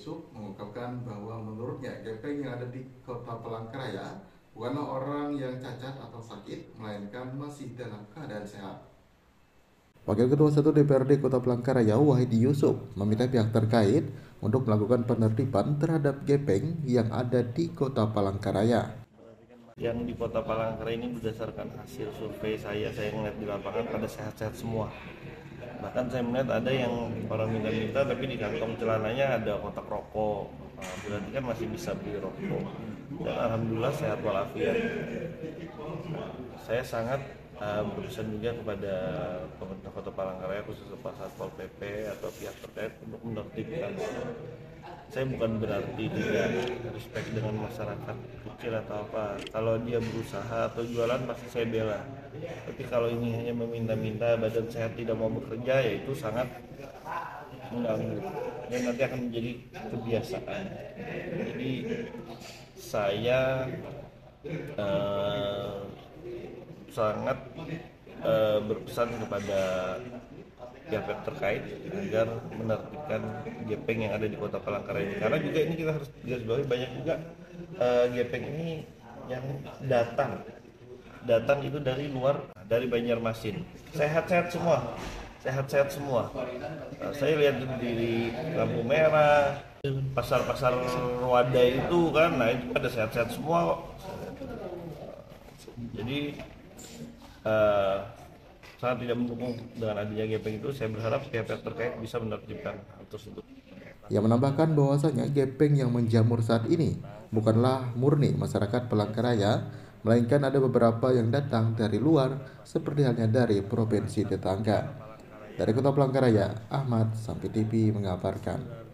Yusuf mengungkapkan bahwa menurutnya gepeng yang ada di kota Palangkaraya bukanlah orang yang cacat atau sakit, melainkan masih dalam keadaan sehat. Wakil Ketua 1 DPRD Kota Palangkaraya Wahidi Yusuf meminta pihak terkait untuk melakukan penertiban terhadap gepeng yang ada di Kota Palangkaraya yang di kota Palangkaraya ini berdasarkan hasil survei saya saya ngeliat di lapangan pada sehat-sehat semua bahkan saya melihat ada yang orang minta-minta tapi di kantong celananya ada kotak rokok. Nah, berarti kan masih bisa beli rokok. Dan alhamdulillah sehat walafiat. Saya sangat uh, berpesan juga kepada pemerintah kota Palangkaraya khususnya Pak Satpol PP atau pihak terkait untuk menertibkan saya bukan berarti tidak respect dengan masyarakat kecil atau apa. Kalau dia berusaha atau jualan pasti saya bela. Tapi kalau ini hanya meminta-minta badan sehat tidak mau bekerja ya itu sangat mengganggu. Dan nanti akan menjadi kebiasaan. Jadi saya uh, sangat uh, berpesan kepada pihak-pihak terkait agar menertibkan gepeng yang ada di kota Palangkaraya ini. Karena juga ini kita harus garis bawahi banyak juga uh, gepeng ini yang datang. Datang itu dari luar dari Banjarmasin. Sehat-sehat semua. Sehat-sehat semua. Uh, saya lihat di lampu merah pasar-pasar wadah itu kan nah itu ada sehat-sehat semua jadi uh, sangat tidak mendukung dengan adanya gepeng itu saya berharap pihak-pihak terkait bisa menertibkan hal tersebut yang menambahkan bahwasanya gepeng yang menjamur saat ini bukanlah murni masyarakat Palangkaraya, melainkan ada beberapa yang datang dari luar seperti halnya dari provinsi tetangga. Dari Kota Palangkaraya, Ahmad Sampai TV mengabarkan.